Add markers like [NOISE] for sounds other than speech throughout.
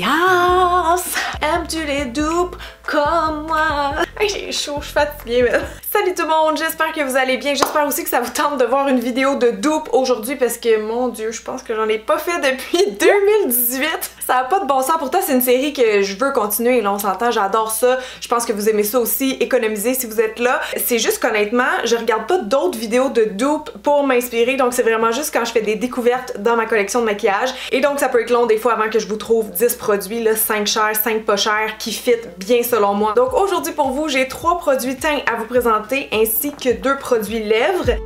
Yes! Aimes-tu les dupes comme moi? j'ai chaud, je suis fatiguée, mais... Salut tout le monde, j'espère que vous allez bien. J'espère aussi que ça vous tente de voir une vidéo de dupe aujourd'hui parce que, mon dieu, je pense que j'en ai pas fait depuis [LAUGHS] 2018. Ça a pas de bon sens. Pourtant, c'est une série que je veux continuer. Là, on s'entend, j'adore ça. Je pense que vous aimez ça aussi. Économiser si vous êtes là. C'est juste qu'honnêtement, je regarde pas d'autres vidéos de dupe pour m'inspirer. Donc, c'est vraiment juste quand je fais des découvertes dans ma collection de maquillage. Et donc, ça peut être long des fois avant que je vous trouve 10 produits, là, 5 chers, 5 pas chers, qui fit bien selon moi. Donc, aujourd'hui pour vous, j'ai 3 produits teints à vous présenter ainsi que 2 produits lèvres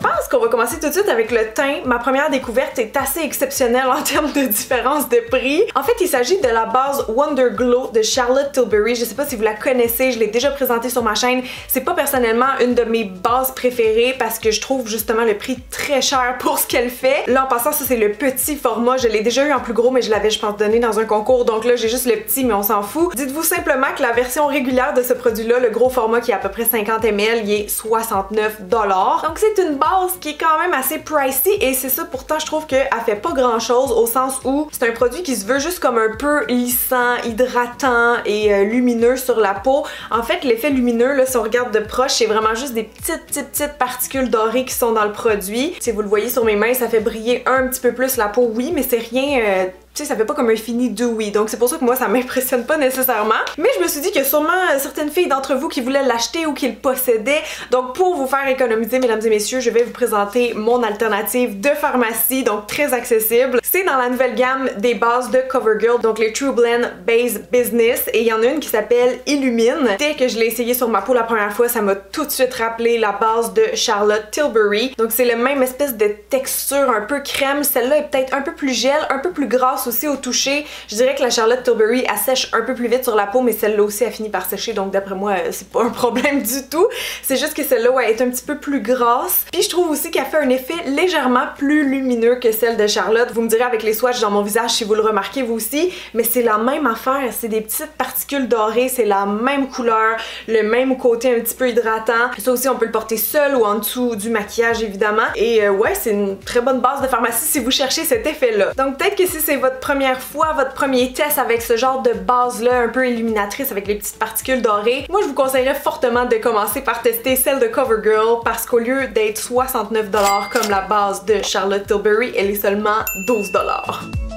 pense qu'on va commencer tout de suite avec le teint. Ma première découverte est assez exceptionnelle en [LAUGHS] termes de différence de prix. En fait, il s'agit de la base Wonder Glow de Charlotte Tilbury. Je sais pas si vous la connaissez, je l'ai déjà présentée sur ma chaîne. C'est pas personnellement une de mes bases préférées parce que je trouve justement le prix très cher pour ce qu'elle fait. Là, en passant, ça c'est le petit format. Je l'ai déjà eu en plus gros, mais je l'avais, je pense, donné dans un concours. Donc là, j'ai juste le petit, mais on s'en fout. Dites-vous simplement que la version régulière de ce produit-là, le gros format qui est à peu près 50 ml, il est 69 Donc c'est une base qui est quand même assez pricey et c'est ça pourtant je trouve qu'elle fait pas grand chose au sens où c'est un produit qui se veut juste comme un peu lissant, hydratant et euh, lumineux sur la peau. En fait l'effet lumineux là si on regarde de proche c'est vraiment juste des petites petites petites particules dorées qui sont dans le produit. Si vous le voyez sur mes mains ça fait briller un petit peu plus la peau oui mais c'est rien euh, sais, ça fait pas comme un fini dewy. Donc c'est pour ça que moi, ça m'impressionne pas nécessairement. Mais je me suis dit que sûrement euh, certaines filles d'entre vous qui voulaient l'acheter ou qui le possédaient. Donc pour vous faire économiser, mesdames et messieurs, je vais vous présenter mon alternative de pharmacie, donc très accessible. C'est dans la nouvelle gamme des bases de CoverGirl, donc les True Blend Base Business. Et il y en a une qui s'appelle Illumine. Dès que je l'ai essayé sur ma peau la première fois, ça m'a tout de suite rappelé la base de Charlotte Tilbury. Donc c'est le même espèce de texture un peu crème. Celle-là est peut-être un peu plus gel, un peu plus grasse aussi au toucher. Je dirais que la Charlotte Tilbury, elle sèche un peu plus vite sur la peau, mais celle-là aussi a fini par sécher, donc d'après moi, euh, c'est pas un problème [LAUGHS] du tout. C'est juste que celle-là, ouais, est un petit peu plus grasse. Puis je trouve aussi qu'elle fait un effet légèrement plus lumineux que celle de Charlotte. Vous me direz avec les swatchs dans mon visage si vous le remarquez vous aussi, mais c'est la même affaire. C'est des petites particules dorées, c'est la même couleur, le même côté un petit peu hydratant. Ça aussi, on peut le porter seul ou en dessous du maquillage, évidemment. Et euh, ouais, c'est une très bonne base de pharmacie si vous cherchez cet effet-là. Donc peut-être que si c'est votre première fois, votre premier test avec ce genre de base-là un peu illuminatrice avec les petites particules dorées, moi je vous conseillerais fortement de commencer par tester celle de CoverGirl parce qu'au lieu d'être 69$ comme la base de Charlotte Tilbury, elle est seulement 12$.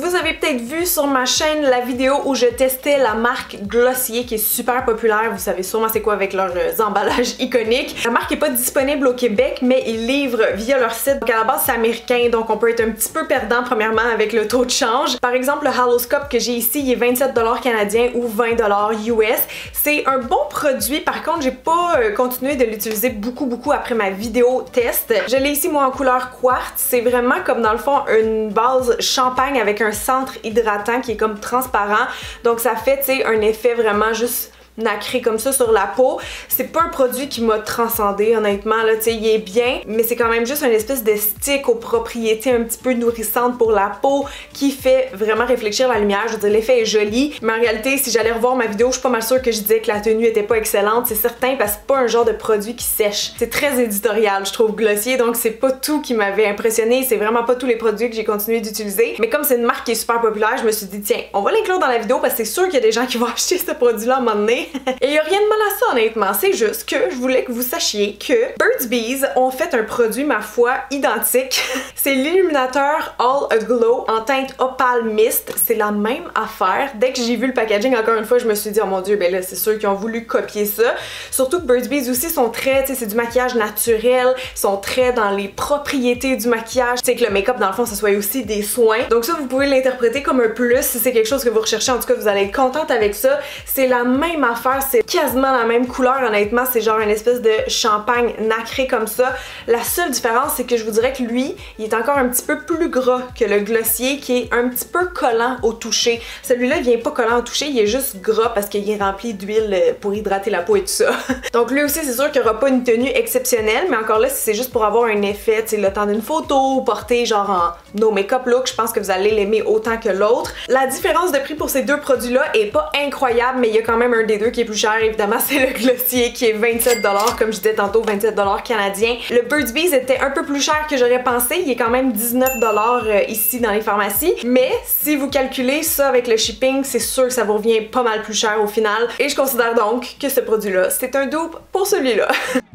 Vous avez peut-être vu sur ma chaîne la vidéo où je testais la marque Glossier qui est super populaire. Vous savez sûrement c'est quoi avec leurs euh, emballages [LAUGHS] iconiques. La marque est pas disponible au Québec, mais ils livrent via leur site. Donc à la base c'est américain, donc on peut être un petit peu perdant premièrement avec le taux de change. Par exemple, le Halloscope que j'ai ici, il est 27$ canadiens ou 20$ US. C'est un bon produit. Par contre, j'ai pas euh, continué de l'utiliser beaucoup beaucoup après ma vidéo test. Je l'ai ici moi en couleur quartz. C'est vraiment comme dans le fond une base champagne avec un centre hydratant qui est comme transparent. Donc ça fait, un effet vraiment juste nacré comme ça sur la peau. C'est pas un produit qui m'a transcendé honnêtement là, tu il est bien, mais c'est quand même juste une espèce de stick aux propriétés un petit peu nourrissantes pour la peau qui fait vraiment réfléchir la lumière. Je veux dire, l'effet est joli, mais en réalité, si j'allais revoir ma vidéo, je suis pas mal sûre que je disais que la tenue était pas excellente. C'est certain parce que c'est pas un genre de produit qui sèche. C'est très éditorial, je trouve, Glossier, donc c'est pas tout qui m'avait impressionné. C'est vraiment pas tous les produits que j'ai continué d'utiliser. Mais comme c'est une marque qui est super populaire, je me suis dit, tiens, on va l'inclure dans la vidéo parce que c'est sûr qu'il y a des gens qui vont [LAUGHS] acheter ce produit-là à un moment donné. [LAUGHS] Et y a rien de mal à ça honnêtement, c'est juste que je voulais que vous sachiez que Birds Bees ont fait un produit ma foi identique. [LAUGHS] c'est l'illuminateur All Aglow en teinte Opal Mist. C'est la même affaire. Dès que j'ai vu le packaging encore une fois, je me suis dit oh mon dieu, ben là c'est sûr qu'ils ont voulu copier ça. Surtout que Birds Bees aussi sont très, tu sais, c'est du maquillage naturel, sont très dans les propriétés du maquillage. Sais que le make-up dans le fond ça soit aussi des soins. Donc ça vous pouvez l'interpréter comme un plus si c'est quelque chose que vous recherchez. En tout cas, vous allez être contente avec ça. C'est la même affaire c'est quasiment la même couleur honnêtement, c'est genre une espèce de champagne nacré comme ça. La seule différence c'est que je vous dirais que lui, il est encore un petit peu plus gras que le glossier qui est un petit peu collant au toucher. Celui-là il vient pas collant au toucher, il est juste gras parce qu'il est rempli d'huile euh, pour hydrater la peau et tout ça. [LAUGHS] Donc lui aussi c'est sûr qu'il aura pas une tenue exceptionnelle, mais encore là si c'est juste pour avoir un effet, sais, le temps d'une photo ou porter genre en no make-up look, je pense que vous allez l'aimer autant que l'autre. La différence de prix pour ces deux produits-là est pas incroyable, mais il y a quand même un des deux qui est plus cher, évidemment, [LAUGHS] c'est le Glossier qui est 27$, comme je disais tantôt, 27$ canadiens. Le Burt's Bees était un peu plus cher que j'aurais pensé, il est quand même 19$ euh, ici dans les pharmacies. Mais si vous calculez ça avec le shipping, c'est sûr que ça vous revient pas mal plus cher au final. Et je considère donc que ce produit-là, c'est un dupe pour celui-là. [LAUGHS]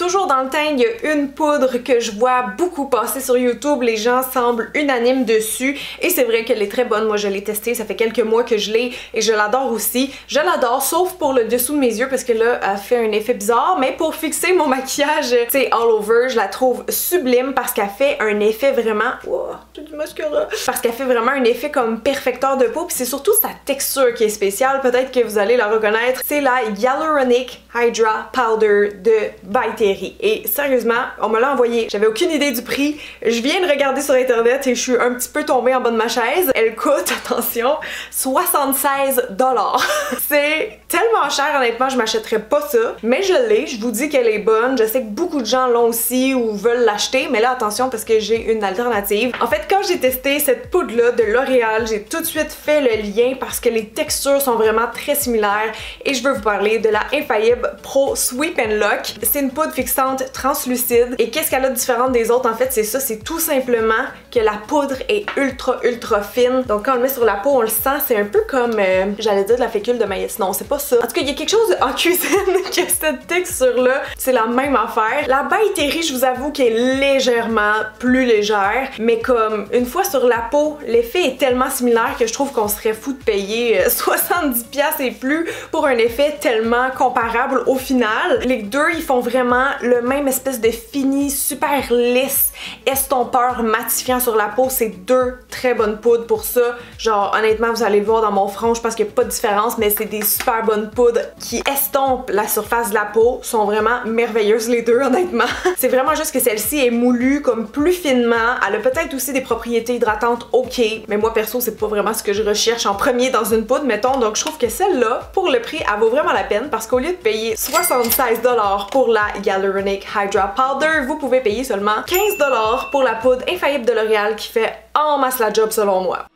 Toujours dans le teint, il y a une poudre que je vois beaucoup passer sur YouTube. Les gens semblent unanimes dessus et c'est vrai qu'elle est très bonne. Moi, je l'ai testée, ça fait quelques mois que je l'ai et je l'adore aussi. Je l'adore, sauf pour le dessous de mes yeux parce que là, elle fait un effet bizarre. Mais pour fixer mon [LAUGHS] maquillage, c'est all over, je la trouve sublime parce qu'elle fait un effet vraiment... Wow, j'ai du mascara! Parce qu'elle fait vraiment un effet comme perfecteur de peau. Puis c'est surtout sa texture qui est spéciale. Peut-être que vous allez la reconnaître. C'est la Hyaluronic Hydra Powder de By et sérieusement, on me l'a envoyé. J'avais aucune idée du prix. Je viens de regarder sur internet et je suis un petit peu tombée en bas de ma chaise. Elle coûte, [LAUGHS] attention, 76 dollars. [LAUGHS] C'est tellement cher, honnêtement, je m'achèterais pas ça. Mais je l'ai, je vous dis qu'elle est bonne. Je sais que beaucoup de gens l'ont aussi ou veulent l'acheter, mais là, attention parce que j'ai une alternative. En fait, quand j'ai testé cette poudre-là de L'Oréal, j'ai tout de suite fait le lien parce que les textures sont vraiment très similaires et je veux vous parler de la Infaillible Pro Sweep and Lock. C'est une poudre fixante translucide. Et qu'est-ce qu'elle a de différente des autres? En fait, c'est ça, c'est tout simplement que la poudre est ultra ultra fine. Donc quand on le met sur la peau, on le sent, c'est un peu comme, euh, j'allais dire de la fécule de maïs. Non, c'est pas ça. En tout cas, il y a quelque chose en [LAUGHS] cuisine que cette texture-là, c'est la même affaire. La baille je vous avoue qu'elle est légèrement plus légère, mais comme une fois sur la peau, l'effet est tellement similaire que je trouve qu'on serait fou de payer 70$ euh, [LAUGHS] et plus pour un effet tellement comparable au final. Les deux, ils font vraiment le même espèce de fini super lisse, estompeur, matifiant sur la peau. C'est deux très bonnes poudres pour ça. Genre, honnêtement, vous allez le voir dans mon front, je pense qu'il n'y a pas de différence, mais c'est des super bonnes poudres qui estompent la surface de la peau. Sont vraiment merveilleuses les deux, honnêtement. [LAUGHS] c'est vraiment juste que celle-ci est moulue comme plus finement. Elle a peut-être aussi des propriétés hydratantes ok, mais moi perso, c'est pas vraiment ce que je recherche en premier dans une poudre, mettons. Donc, je trouve que celle-là, pour le prix, elle vaut vraiment la peine parce qu'au lieu de payer 76$ pour la Hyaluronic Hydra Powder, vous pouvez payer seulement 15$ pour la poudre infaillible de L'Oréal qui fait en masse la job selon moi.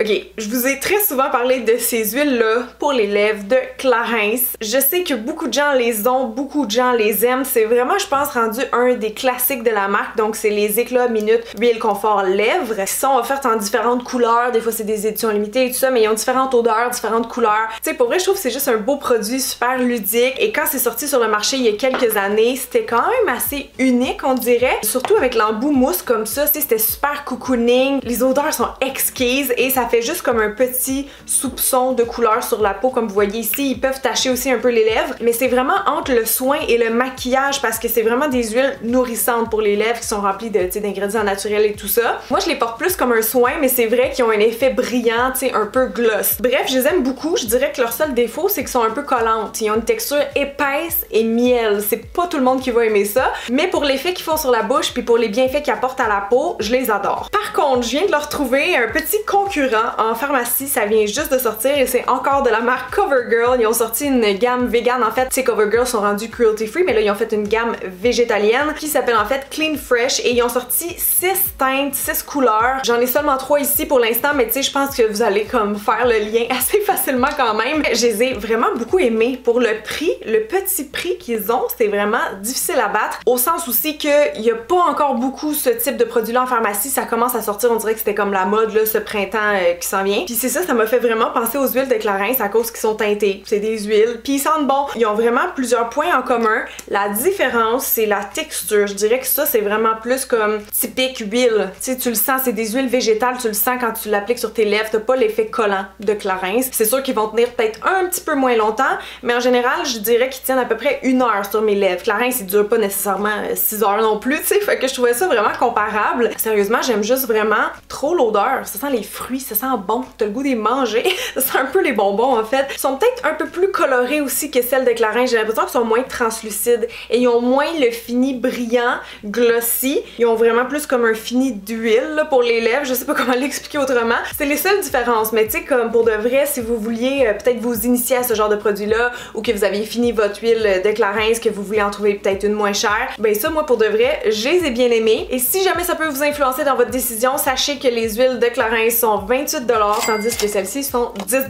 Ok, je vous ai très souvent parlé de ces huiles-là pour les lèvres de Clarins. Je sais que beaucoup de gens les ont, beaucoup de gens les aiment. C'est vraiment, je pense, rendu un des classiques de la marque. Donc, c'est les éclats minutes huile confort lèvres. Ils sont offertes en différentes couleurs. Des fois, c'est des éditions limitées et tout ça, mais ils ont différentes odeurs, différentes couleurs. Tu sais, pour vrai, je trouve que c'est juste un beau produit super ludique. Et quand c'est sorti sur le marché il y a quelques années, c'était quand même assez unique, on dirait. Surtout avec l'embout mousse comme ça, c'était super cocooning. Les odeurs sont exquises et ça fait juste comme un petit soupçon de couleur sur la peau comme vous voyez ici. Ils peuvent tacher aussi un peu les lèvres, mais c'est vraiment entre le soin et le maquillage parce que c'est vraiment des huiles nourrissantes pour les lèvres qui sont remplies d'ingrédients naturels et tout ça. Moi je les porte plus comme un soin, mais c'est vrai qu'ils ont un effet brillant, tu un peu gloss. Bref, je les aime beaucoup. Je dirais que leur seul défaut, c'est qu'ils sont un peu collantes. Ils ont une texture épaisse et miel. C'est pas tout le monde qui va aimer ça, mais pour l'effet qu'ils font sur la bouche puis pour les bienfaits qu'ils apportent à la peau, je les adore. Par contre, je viens de leur trouver un petit concurrent en pharmacie, ça vient juste de sortir et c'est encore de la marque CoverGirl. Ils ont sorti une gamme vegan. En fait, ces CoverGirl sont rendus cruelty free, mais là ils ont fait une gamme végétalienne qui s'appelle en fait Clean Fresh et ils ont sorti 6 teintes, 6 couleurs. J'en ai seulement 3 ici pour l'instant, mais tu sais, je pense que vous allez comme faire le lien [LAUGHS] assez facilement quand même. Je les ai vraiment beaucoup aimés. Pour le prix, le petit prix qu'ils ont, c'est vraiment difficile à battre. Au sens aussi qu'il n'y a pas encore beaucoup ce type de produit là en pharmacie. Ça commence à sortir, on dirait que c'était comme la mode là, ce printemps euh, qui s'en vient. Puis c'est ça, ça m'a fait vraiment penser aux huiles de Clarins à cause qu'ils sont teintées. C'est des huiles, puis ils sentent bon. Ils ont vraiment plusieurs points en commun. La différence, c'est la texture. Je dirais que ça, c'est vraiment plus comme typique huile. Tu le sens, c'est des huiles végétales, tu le sens quand tu l'appliques sur tes lèvres. T'as pas l'effet collant de Clarins. C'est sûr qu'ils vont tenir peut-être un petit peu moins longtemps, mais en général, je dirais qu'ils tiennent à peu près une heure sur mes lèvres. Clarins, ils durent pas nécessairement 6 heures non plus, tu sais. Fait que je trouvais ça vraiment comparable. Sérieusement, j'aime juste vraiment trop l'odeur. Ça sent les fruits, ça sent bon, t'as le goût des manger. [LAUGHS] c'est un peu les bonbons en fait. Ils sont peut-être un peu plus colorés aussi que celles de Clarins. J'ai l'impression qu'ils sont moins translucides et ils ont moins le fini brillant, glossy. Ils ont vraiment plus comme un fini d'huile pour les lèvres. Je sais pas [LAUGHS] comment l'expliquer autrement. C'est les seules différences. Mais tu sais, comme pour de vrai, si vous vouliez euh, peut-être vous initier à ce genre de produit-là ou que vous aviez fini votre huile de Clarins, que vous voulez en trouver peut-être une moins chère, ben ça, moi pour de vrai, je les ai bien aimés. Et si jamais ça peut vous influencer dans votre décision sachez que les huiles de Clarins sont 28 tandis que celles-ci sont 10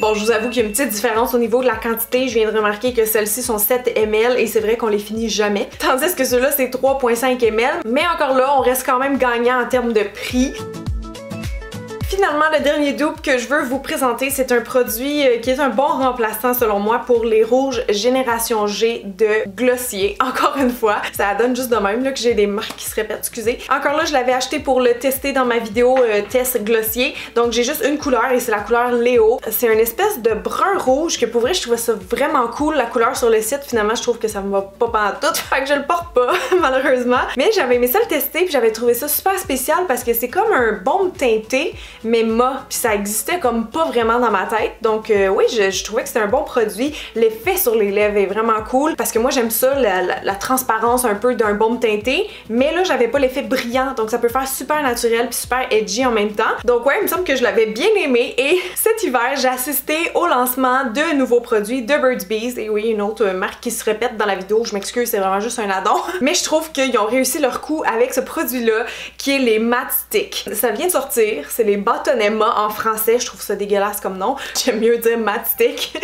Bon, je vous avoue qu'il y a une petite différence au niveau de la quantité. Je viens de remarquer que celles-ci sont 7 ml et c'est vrai qu'on les finit jamais. Tandis que ceux-là, c'est 3.5 ml. Mais encore là, on reste quand même gagnant en termes de prix. Finalement, le dernier dupe que je veux vous présenter, c'est un produit euh, qui est un bon remplaçant selon moi pour les rouges Génération G de Glossier. [LAUGHS] Encore une fois, ça donne juste de même là, que j'ai des marques qui se répètent, excusez. Encore là, je l'avais acheté pour le tester dans ma vidéo euh, test Glossier. Donc j'ai juste une couleur et c'est la couleur Léo. C'est une espèce de brun rouge que pour vrai, je trouvais ça vraiment cool. La couleur sur le site, finalement, je trouve que ça me va pas pas tout. [LAUGHS] Fait que je le porte pas, [LAUGHS] malheureusement. Mais j'avais aimé ça le tester puis j'avais trouvé ça super spécial parce que c'est comme un baume teinté mais mat, puis ça existait comme pas vraiment dans ma tête. Donc euh, oui, je, trouvais que c'était un bon produit. L'effet sur les lèvres est vraiment cool parce que moi j'aime ça, la, transparence un peu d'un baume teinté, mais là j'avais pas l'effet brillant, donc ça peut faire super naturel puis super edgy en même temps. Donc ouais, il me semble que je l'avais bien aimé et [LAUGHS] cet hiver j'ai assisté au lancement de nouveaux produits de Birds Bees et oui, une autre marque qui se répète dans la vidéo, je m'excuse, c'est vraiment juste un addon, [LAUGHS] mais je trouve qu'ils ont réussi leur coup avec ce produit-là qui est les matte sticks. Ça vient de sortir, c'est les bâtonnets en français, je trouve ça dégueulasse comme nom. [LAUGHS] J'aime mieux dire matte stick.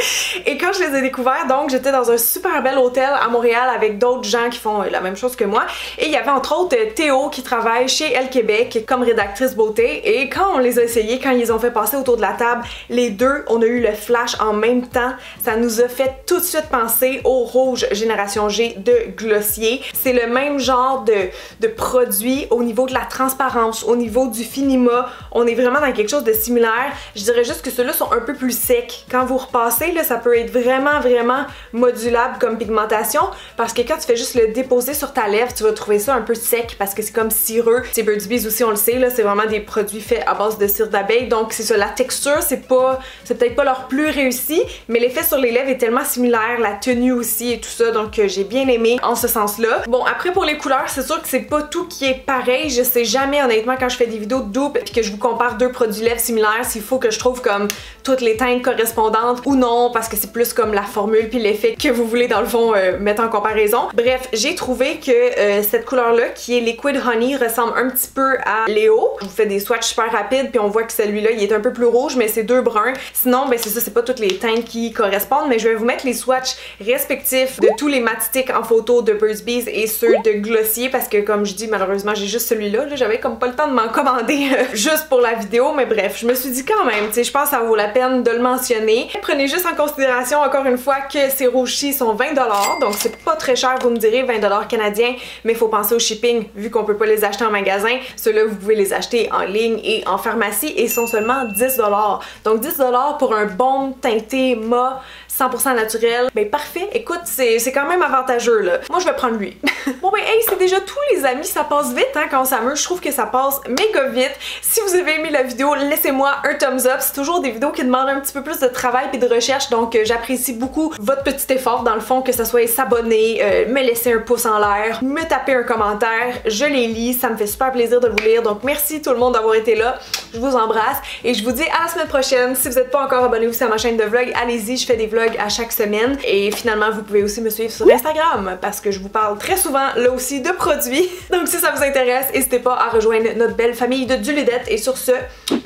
Et quand je les ai découverts, donc j'étais dans un super bel hôtel à Montréal avec d'autres gens qui font euh, la même chose que moi. Et il y avait entre autres euh, Théo qui travaille chez Elle Québec comme rédactrice beauté. Et quand on les a essayés, quand ils ont fait passer autour de la table, les deux, on a eu le flash en même temps. Ça nous a fait tout de suite penser au rouge Génération G de Glossier. C'est le même genre de, de produit au niveau de la transparence, au niveau du finima. On est vraiment dans quelque chose de similaire. Je dirais juste que ceux-là sont un peu plus secs. Quand vous repassez, là, ça peut être vraiment, vraiment modulable comme pigmentation parce que quand tu fais juste le déposer sur ta lèvre, tu vas trouver ça un peu sec parce que c'est comme cireux. C'est Bird's Bees aussi, on le sait, là, c'est vraiment des produits faits à base de cire d'abeille. Donc c'est ça, la texture, c'est pas, c'est peut-être pas leur plus réussi, mais l'effet sur les lèvres est tellement similaire, la tenue aussi et tout ça, donc euh, j'ai bien aimé en ce sens-là. Bon, après pour les couleurs, c'est sûr que c'est pas tout qui est pareil. Je sais jamais honnêtement quand je fais des vidéos de dupe et que je vous compare deux produits lèvres similaires, s'il faut que je trouve comme toutes les teintes correspondantes ou non, parce que c'est plus comme la formule puis l'effet que vous voulez dans le fond euh, mettre en comparaison. Bref, j'ai trouvé que euh, cette couleur-là, qui est Liquid Honey, ressemble un petit peu à Léo. Je vous fais des swatchs super rapides, puis on voit que celui-là, il est un peu plus rouge, mais c'est deux bruns. Sinon, ben c'est ça, c'est pas toutes les teintes qui correspondent, mais je vais vous mettre les swatchs respectifs de tous les matiques en photo de Bees et ceux de Glossier, parce que comme je dis, malheureusement, j'ai juste celui-là. -là, J'avais comme pas le temps de m'en commander euh, juste pour la vidéo, mais bref, je me suis dit quand même, tu sais, je pense que ça vaut la peine de le mentionner. Prenez juste en considération, encore une fois, que ces rouges-ci sont 20$, donc c'est pas très cher, vous me direz, 20$ canadiens, mais faut penser au shipping, vu qu'on peut pas les acheter en magasin. Ceux-là, vous pouvez les acheter en ligne et en pharmacie et sont seulement 10$. Donc 10$ pour un bon teinté mat 100% naturel, ben parfait. Écoute, c'est quand même avantageux là. Moi, je vais prendre lui. [LAUGHS] bon ben hey, c'est déjà tout les amis, ça passe vite hein quand on s'amuse. Je trouve que ça passe méga vite. Si vous avez aimé la vidéo, laissez-moi un thumbs up. C'est toujours des vidéos qui demandent un petit peu plus de travail et de recherche, donc euh, j'apprécie beaucoup votre petit effort dans le fond, que ce soit s'abonner, euh, me laisser un pouce en l'air, me taper un commentaire. Je les lis, ça me fait super plaisir de vous lire. Donc merci tout le monde d'avoir été là. Je vous embrasse et je vous dis à la semaine prochaine. Si vous n'êtes pas encore abonné aussi à ma chaîne de vlog, allez-y, je fais des vlogs à chaque semaine. Et finalement, vous pouvez aussi me suivre sur Instagram parce que je vous parle très souvent là aussi de produits. [LAUGHS] Donc si ça vous intéresse, n'hésitez pas à rejoindre notre belle famille de Dulidette. Et sur ce,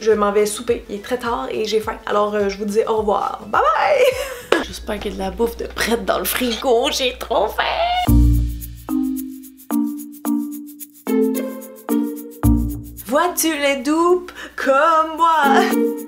je m'en vais souper. Il est très tard et j'ai faim. Alors euh, je vous dis au revoir. Bye bye! [LAUGHS] J'espère qu'il y a de la bouffe de prête dans le frigo. J'ai trop faim! Vois-tu les dupes comme moi?